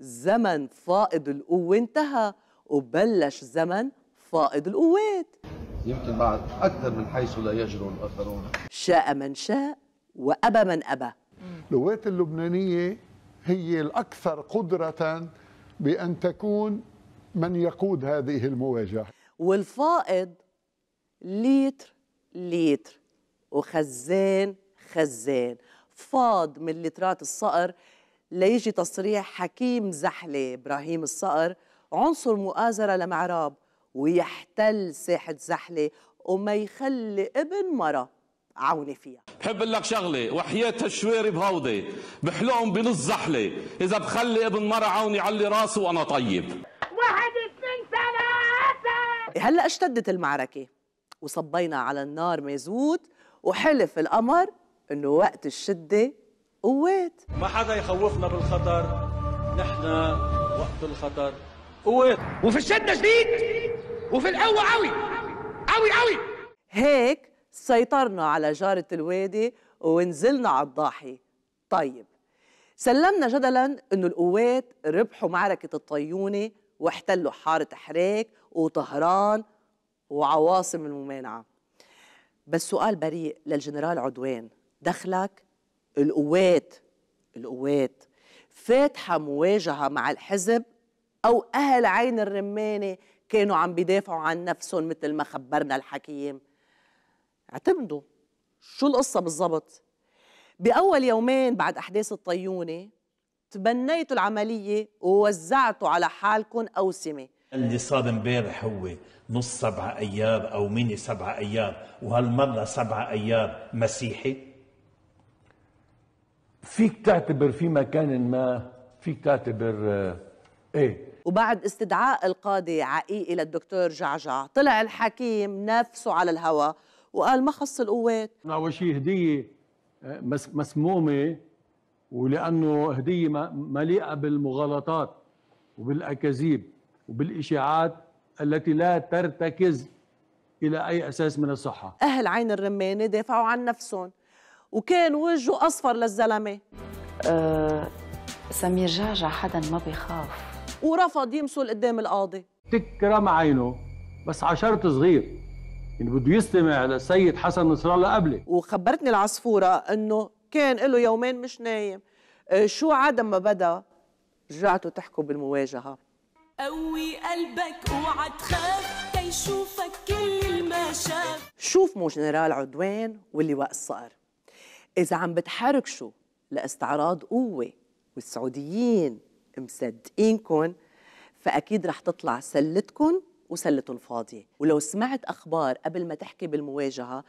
زمن فائض القوة انتهى وبلش زمن فائض القوات يمكن بعد أكثر من حيث لا يجرؤ الآخرون شاء من شاء وأبى من أبى. القوات اللبنانية هي الأكثر قدرة بأن تكون من يقود هذه المواجهة. والفائض لتر لتر وخزان خزان. فاض من لترات الصقر ليجي تصريح حكيم زحلة إبراهيم الصقر عنصر مؤازرة لمعراب ويحتل ساحة زحلة وما يخلي ابن مرة عوني فيها. بحب أقول لك شغلة وحياة الشواري بهودي بحلقهم بنص زحلة إذا بخلي ابن مرة عوني علي راسه وأنا طيب. واحد اثنين ثلاثة. هلأ اشتدت المعركة وصبينا على النار مازوت وحلف القمر إنه وقت الشدة قوات. ما حدا يخوفنا بالخطر نحن وقت الخطر. قوات. وفي الشدة شديد وفي القوة قوي قوي قوي. هيك سيطرنا على جارة الوادي ونزلنا على الضاحي. طيب سلمنا جدلا إنه القوات ربحوا معركة الطيونة واحتلوا حارة حريك وطهران وعواصم الممانعة. بس سؤال بريء للجنرال عدوان. دخلك القوات القوات. فاتحة مواجهة مع الحزب أو أهل عين الرمانة كانوا عم بيدافعوا عن نفسهم مثل ما خبرنا الحكيم. اعتمدوا. شو القصة بالضبط؟ بأول يومين بعد أحداث الطيونة تبنيتوا العملية ووزعتوا على حالكم أوسمة. اللي صار امبارح هو نص سبعة أيار أو ميني سبعة أيار وهالمرة سبعة أيار مسيحي. فيك تعتبر في مكان ما فيك تعتبر آه، إيه. وبعد استدعاء القاضي عقيقي للدكتور جعجع طلع الحكيم نفسه على الهوى وقال ما خص القوات. أول شيء هدية آه، مس- مسمومة ولأنه هدية م- مليئة بالمغالطات وبالأكاذيب وبالإشاعات التي لا ترتكز إلى أي أساس من الصحة. أهل عين الرمانة دافعوا عن نفسهم. وكان وجهه أصفر للزلمة. أه سمير جعجع حدا ما بيخاف. ورفض يمثل قدام القاضي. تكرم عينه بس على شرط صغير. يعني بده يستمع للسيد حسن نصر الله قبله وخبرتني العصفورة أنه كان له يومين مش نايم. آه، شو عاد ما بدأ؟ رجعتوا تحكوا بالمواجهة. قوي قلبك اوعى تخاف تيشوفك كل ما شاف. شوف مو جنرال عدوان واللواء الصقر. إذا عم بتحركشوا لاستعراض قوة. والسعوديين مصدقينكم فأكيد رح تطلع سلتكم وسلتهم فاضية. ولو سمعت أخبار قبل ما تحكي بالمواجهة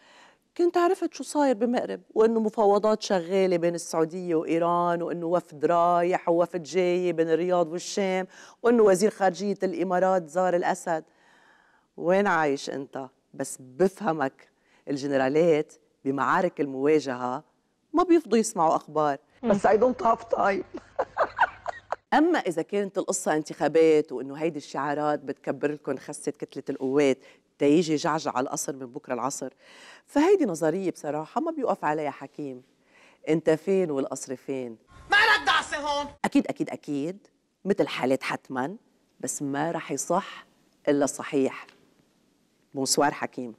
كنت عرفت شو صاير بمقرب وإنه مفاوضات شغالة بين السعودية وإيران وإنه وفد رايح ووفد جاي بين الرياض والشام وإنه وزير خارجية الإمارات زار الأسد. وين عايش أنت؟ بس بفهمك الجنرالات بمعارك المواجهة ما بيفضوا يسمعوا أخبار. بس I don't have time. أما إذا كانت القصة انتخابات وإنه هيدي الشعارات بتكبر لكم خسة كتلة القوات تيجي جعجع على القصر من بكرة العصر. فهيدي نظرية بصراحة ما بيوقف عليها حكيم. أنت فين والقصر فين؟ ما رد عسى هون؟ أكيد أكيد أكيد. مثل حالات حتما بس ما رح يصح إلا صحيح. بونسوار حكيم.